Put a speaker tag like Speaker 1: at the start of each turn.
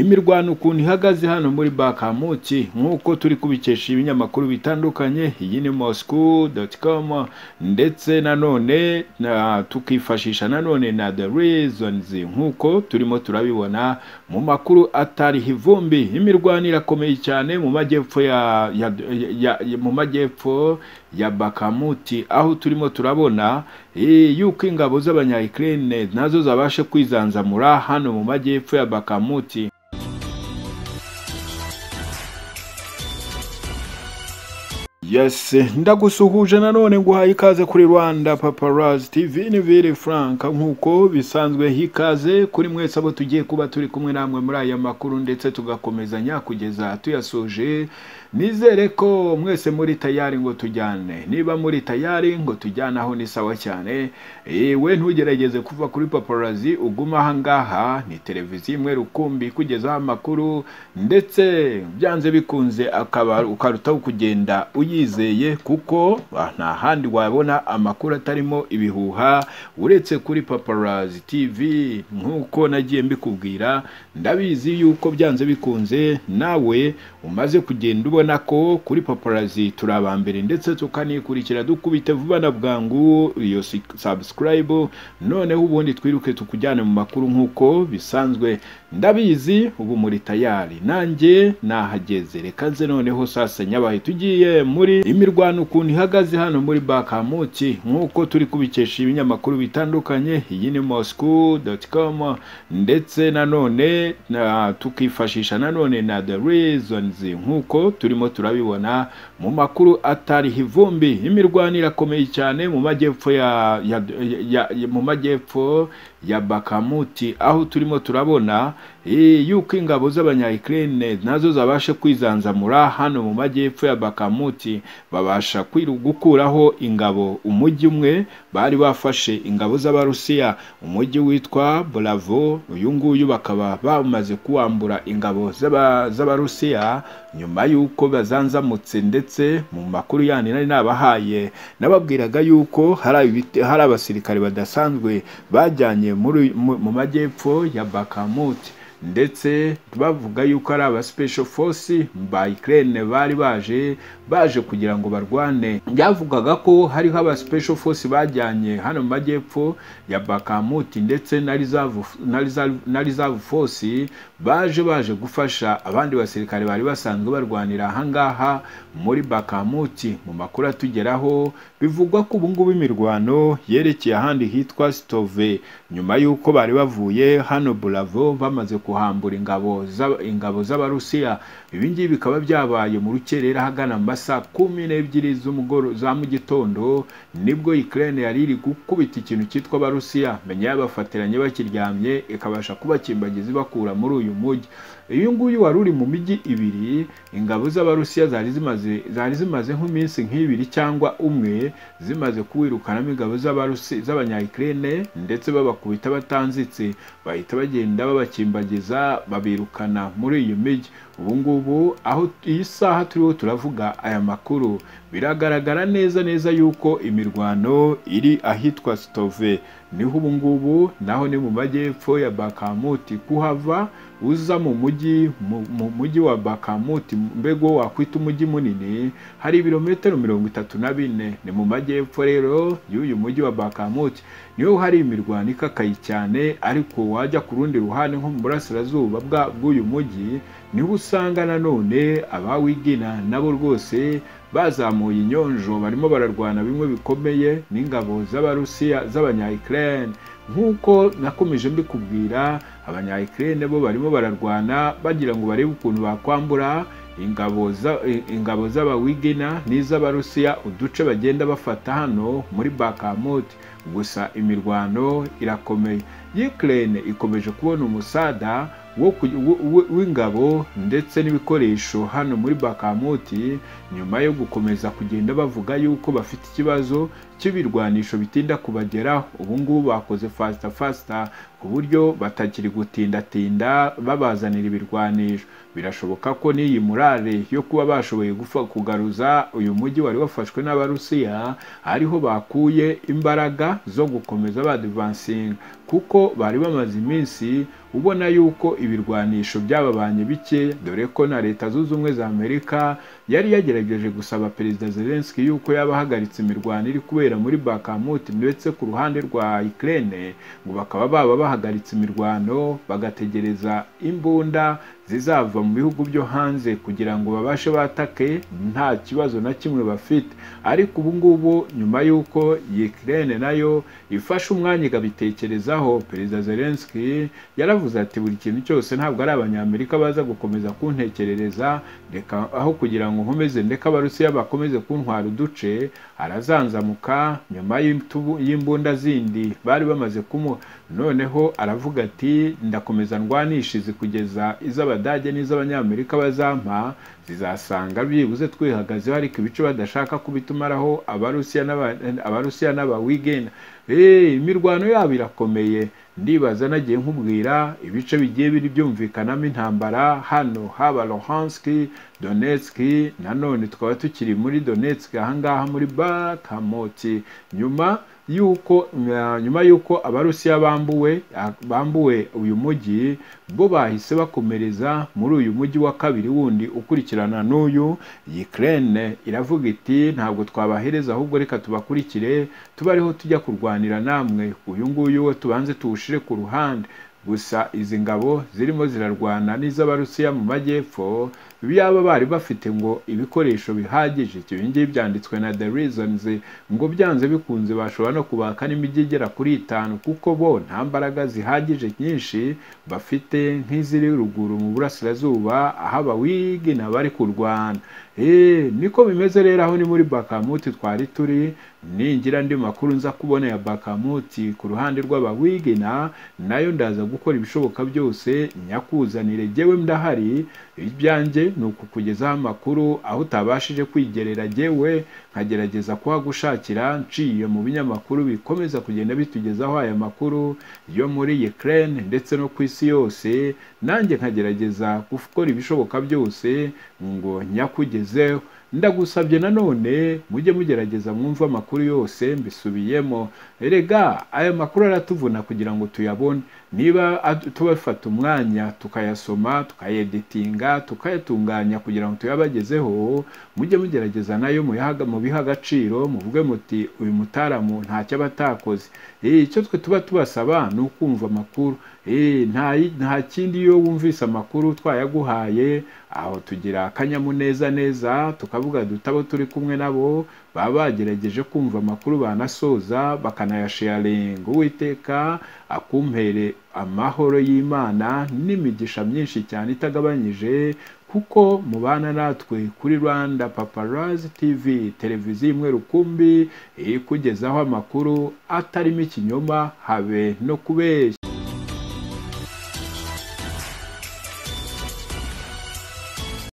Speaker 1: Imirwano ukuntu ihagaze hano muri Bakamuti nk'uko turi kubikesha ibinyamakuru bitandukanye, iyi ni Moscow.com ndetse nanone na tukifashisha nanone na The Reasons nk'uko turimo turabibona mu makuru atariho ivumbi. Imirwano irakomeye cyane mu majyepfo ya, ya, ya, ya mu majyepfo ya Bakamuti aho turimo turabona e, yuko ingabo z'abanya Ukraine na zo zabashe kwizanzamura hano mu majyepfo ya Bakamuti. Yes, ndagusuhuje nanone nguhaye ikaze kuri Rwanda Paparazzi TV ni Vili Frank. Nk'uko bisanzwe hikaze kuri mwese abo tugiye kuba turi kumwe namwe muri aya makuru ndetse tugakomezanya kugeza tuyasoje. Nizere ko mwese muri tayari ngo tujyane. Niba muri tayari ngo tujyane aho ni sawa cyane. We ntugerageze kuva kuri Paparazzi uguma aha ngaha. Ni televiziyo imwe rukumbi kugezaho amakuru ndetse byanze bikunze akaba ukarutaho kugenda uyizeye kuko nta handi wabona amakuru atarimo ibihuha uretse kuri Paparazzi TV nk'uko nagiye mbikubwira ndabizi yuko byanze bikunze. Nawe umaze kugenda ubona ko kuri Paparazzi turi abambere ndetse tukanikurikira dukubite vuba na bwangu iyo subscribe noneho ubundi twiruke tukujyane mu makuru nk'uko bisanzwe. Ndabizi ubu muri tayari. Nanjye nahageze. Reka nze noneho sasa nyabaye tugiye muri imirwano ukuntu ihagaze hano muri Bakamuti nk'uko turi kubikesha ibinyamakuru bitandukanye iyi ni Moscow.com ndetse nanone na tukifashisha nanone na The Reasons nk'uko turimo turabibona mu makuru atariho ivumbi. Imirwano irakomeye cyane mu majyepfo ya, ya, ya mu majyepfo ya Bakamuti aho turimo turabona e, yuko ingabo z'abanya Ukraine na zo zabashe kwizanzamura hano mu majyepfo ya Bakamuti. Babasha gukuraho ingabo. Umujyi umwe bari bafashe ingabo z'abarusiya. Umujyi witwa Bravo uyu nguyu bakaba bamaze kuwambura ingabo z'abarusiya nyuma y'uko bazanzamutse ndetse mu makuru yandi nari nabahaye. Nababwiraga yuko hari abasirikare badasanzwe bajyanye mu majyepfo ya Bakamuti. Ndetse bavuga yuko ari aba special force ba Ukraine bari baje baje kugira ngo barwane. Byavugaga ko hariho aba special force bajyanye hano mu majyepfo ya Bakamuti ndetse na reserve na reserve force baje baje gufasha abandi basirikare bari basanzwe barwanira ahangaha muri Bakamuti mu makuru atugeraho bivugwa ko ubu ngubu imirwano yerekeye ahandi hitwa Stove. Nyuma y'uko bari bavuye hano Bravo bamaze kuhambura ingabo ingabo z'abarusiya. Ibi ngibi bikaba byabaye mu rukerera hagana mu masaa kumi n'ebyiri za mu gitondo ni bwo Ukraine yari iri gukubita ikintu cyitwa abarusiya. Menya yabafatiranye bakiryamye ikabasha kubakimbagiza ibakura muri uyu mujyi. Uyu nguyu wari uri mu mijyi ibiri ingabo z'abarusiya zari zimaze nk'iminsi nk'ibiri cyangwa umwe zimaze kuwirukanamo ingabo z'abanya Ukraine ndetse babakubita batanzitse. Bahita bagenda babakimbagiza babirukana muri iyo mijyi ubu ngubu aho iyi saha turiho turavuga aya makuru. Biragaragara neza neza yuko imirwano iri ahitwa Stove. Niho ubu ngubu naho ni mu majyepfo ya Bakamuti kuhava uza mu mujyi mu mujyi wa Bakamuti mbego wakwita umujyi munini hari ibirometero mirongo itatu na bine. Ni mu majyepfo rero y'uyu mujyi wa Bakamuti niho hari imirwano ikakaye cyane ariko wajya ku rundi ruhande nko mu burasirazuba bw'uyu mujyi ni ho usanga nanone abawigina nabo rwose bazamuye inyonjo barimo bararwana bimwe bikomeye n'ingabo z'abarusiya z'abanya Ukraine. Nk'uko nakomeje mbikubwira abanya Ukraine bo barimo bararwana bagira ngo barebe ukuntu bakwambura ingabo za ingabo z'abawigina n'iz'abarusiya uduce bagenda bafata hano muri Bakamuti gusa imirwano irakomeye. Ukraine ikomeje kubona umusada w'ingabo ndetse n'ibikoresho hano muri Bakamuti nyuma yo gukomeza kugenda bavuga yuko bafite ikibazo cy'ibirwanisho bitinda kubageraho. Ubu ngubu bakoze fasita fasita ku buryo batakiri gutindatinda babazanira ibirwanisho. Birashoboka ko n'iyi murare yo kuba bashoboye kugaruza uyu mujyi wari wafashwe n'abarusiya ariho bakuye imbaraga zo gukomeza badivansinga kuko bari bamaze iminsi ubona yuko ibirwanisho byababanye bike dore ko na leta zunze ubumwe za amerika yari yagerageje gusaba perezida Zelensky yuko yaba ahagaritse imirwano iri kubera muri Bakhmut ndetse ku ruhande rwa Ukraine ngo bakaba baba bahagaritse imirwano bagategereza imbunda zizava mu bihugu byo hanze kugira ngo babashe batake nta kibazo na kimwe bafite. Ariko ubu ngubu nyuma y'uko Ukraine na yo ifashe umwanya ikabitekerezaho perezida Zelensky yaravuze ati buri kintu cyose ntabwo ari abanyamerika baza gukomeza kuntekerereza. Reka aho kugira ngo nkomeze ndeka abarusiya bakomeze kuntwara uduce arazanzamuka nyuma y'imbunda zindi bari bamaze kumuha. Noneho aravuga ati ndakomeza ndwanishize kugeza iz'abadage n'iz'abanyamerika bazampa zizasanga byibuze twihagazeho ariko ibice badashaka kubitumaraho abarusiya n'abawigena. Imirwano yabo irakomeye. Ndibaza nagiye nkubwira ibice bigiye biri byumvikanamo intambara. Hano haba Luhansk Donetsk nanone tukaba tukiri muri Donetsk ahangaha muri Bakhmut. Nyuma yuko nyuma yuko abarusiya bambuwe bambuwe uyu mujyi bo bahise bakomereza muri uyu mujyi wa kabiri wundi ukurikirana n'uyu Ukraine iravuga iti ntabwo twabahereza ahubwo reka tubakurikire tuba ariho tujya kurwanira namwe. Uyu nguyu wo tubanze tuwushire ku ruhande. Gusa izi ngabo zirimo zirarwana n'iz'abarusiya mu majyepfo yaba bari bafite ngo ibikoresho bihagije. Ibi ngibi byanditswe na the reasons ngo byanze bikunze bashobora no kubaka n'imijyi igera kuri itanu kuko bo nta mbaraga zihagije nyinshi bafite nk'iziri ruguru mu burasirazuba aho abawigina bari kurwana. Niko bimeze rero aho ni muri bakamuti twari turi ningira andi makuru nza kubona ya bakamuti. Ku ruhande rw'abawigina na yo ndaza gukora ibishoboka byose nyakuzanire jyewe ndahari. Ibyanjye ni ukukugezaho amakuru aho utabashije kwigerera jyewe nkagerageza kuhagushakira nciye mu binyamakuru bikomeza kugenda bitugezaho aya makuru yo muri Ukraine ndetse no ku isi yose. Nanjye nkagerageza gukora ibishoboka byose ngo Brazil ndagusabye nanone mujye mugerageza mwumve amakuru yose mbisubiyemo. Erega aya makuru aratuvuna kugira ngo tuyabone. Niba tubafata umwanya tukayasoma tukayeditinga tukayatunganya kugira ngo tuyabagezeho mujye mugerageza na yo mu biha agaciro muvuge muti uyu mutaramu ntacyo aba atakoze. Icyo twe tuba tubasaba ni ukumva amakuru. Nta kindi iyo wumvise amakuru twayaguhaye aho tugira akanyamuneza neza tukavuga dutabo turi kumwe nabo baba bagerageje kumva amakuru banasoza bakanayasharinga. Uwiteka akumpere amahoro y'imana n'imigisha myinshi cyane itagabanyije kuko mubana natwe kuri rwanda paparazi tv televiziyo imwe rukumbi ikugezaho amakuru atarimo ikinyoma habe no kubeshya.